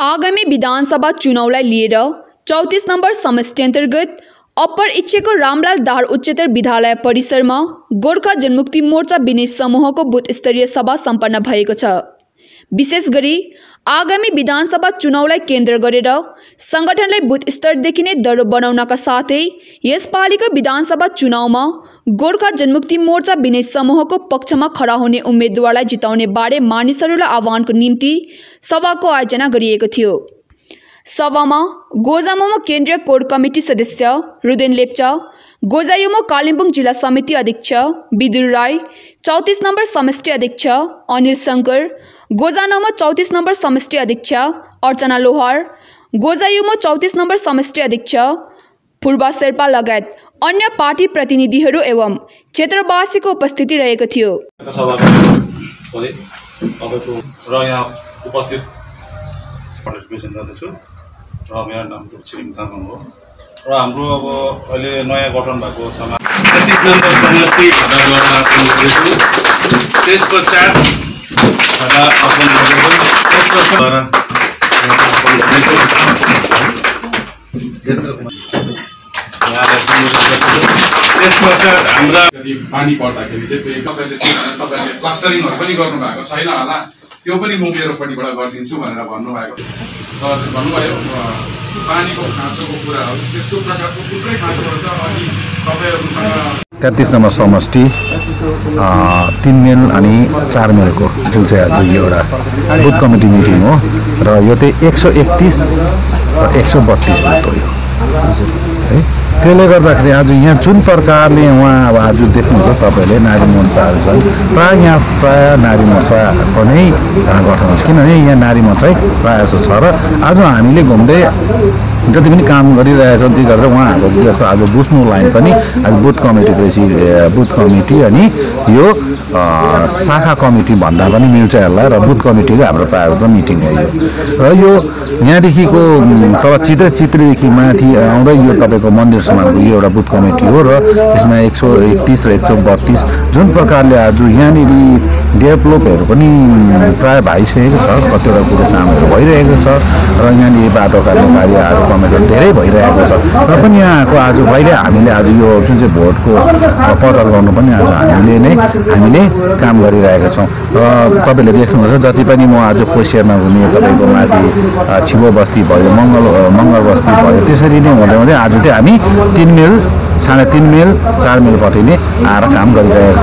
आगामी विधानसभा चुनावलाई लिएर चौतिस नम्बर समष्टि अन्तर्गत अप्पर इच्छेको रामलाल दाहाल उच्चतर विद्यालय परिसरमा गोर्खा जनमुक्ति मोर्चा विनय समूहको बुथ स्तरीय सभा सम्पन्न भएको छ। विशेष गरी आगामी विधानसभा चुनावलाई केन्द्र गरेर सङ्गठनलाई बुथ स्तरदेखि नै दह्रो बनाउनका साथै यसपालिको विधानसभा चुनावमा गोर्खा जनमुक्ति मोर्चा विनय समूहको पक्षमा खडा हुने उम्मेद्वारलाई जिताउने बारे मानिसहरूलाई आह्वानको निम्ति सभाको आयोजना गरिएको थियो। सभामा गोजामोमो केन्द्रीय कोर कमिटी सदस्य रुदेन लेप्चा गोजायुमो कालिम्पोङ जिल्ला समिति अध्यक्ष विदुर राई चौतिस नम्बर समष्टि अध्यक्ष अनिल शङ्कर गोजानोमो चौतिस नम्बर समष्टि अध्यक्ष अर्चना लोहार गोजायुमो चौतिस नम्बर समष्टि अध्यक्ष फुर्बा शेर्पा लगायत अन्य पार्टी प्रतिनिधिहरू एवं क्षेत्रवासीको उपस्थिति रहेको थियो। र यहाँ उपस्थित र मेरो नाम छिरिङ तामाङ हो। र हाम्रो अब अहिले नयाँ गठन भएको समाज तेत्तिस त्यस पश्चात हाम्रा कति पानी पर्दाखेरि चाहिँ त्यो तपाईँले त्यो तपाईँले क्लस्टरिङहरू पनि गर्नु भएको छैन होला त्यो पनि म मेरोपट्टिबाट गरिदिन्छु भनेर भन्नुभएको सरले भन्नुभयो पानीको खाँचोको कुराहरू त्यस्तो प्रकारको थुप्रै खाँचोहरू छ अनि तेत्तिस नम्बर समष्टि तिन मेल अनि चार मेलको जुन चाहिँ आज यो एउटा बुथ कमिटी मिटिङ हो र यो चाहिँ एक सौ एकतिस र एक सौ बत्तिस बुथ हो है त्यसले गर्दाखेरि आज यहाँ जुन प्रकारले उहाँ अब आज देख्नुहुन्छ तपाईँहरूले नारी मोर्चाहरू छन् प्रायः यहाँ प्रायः नारी मोर्चाको नै गठन हुन्छ किनभने यहाँ नारी मोर्चै प्रायः जस्तो छ र आज हामीले घुम्दै जति पनि काम गरिरहेका छौँ त्यही गरेर उहाँहरूको जस्तो आज बुझ्नु लाइन पनि आज बुथ कमिटी प्रेसि बुथ कमिटी अनि यो शाखा कमिटी भन्दा पनि मिल्छ यसलाई र बुथ कमिटीको हाम्रो प्रायः मिटिङ हो यो। र यो यहाँदेखिको तल चित्रे चित्रेदेखि माथि आउँदै यो तपाईँको मन्दिरसम्मको यो एउटा बुथ कमिटी हो र यसमा एक सौ एकतिस र एक सौ बत्तिस जुन प्रकारले आज यहाँनिर डेभलपहरू पनि प्रायः भइसकेको छ कतिवटा कुरो कामहरू भइरहेको छ र यहाँनिर बाटो काट्ने कार्यहरू धेरै भइरहेको छ। र पनि यहाँको आज पहिले हामीले आज यो जुन चाहिँ भोटको पतल गर्नु पनि आज हामीले नै हामीले काम गरिरहेका छौँ। र तपाईँले देख्नुहुन्छ जति पनि म आज कोसियामा घुमेँ तपाईँको माथि छिबो बस्ती भयो मङ्गल मङ्गल बस्ती भयो त्यसरी नै हुँदै हुँदै आज चाहिँ हामी तिन मेल साढे तिन मेल चार मेलपट्टि नै आएर काम गरिरहेका छौँ।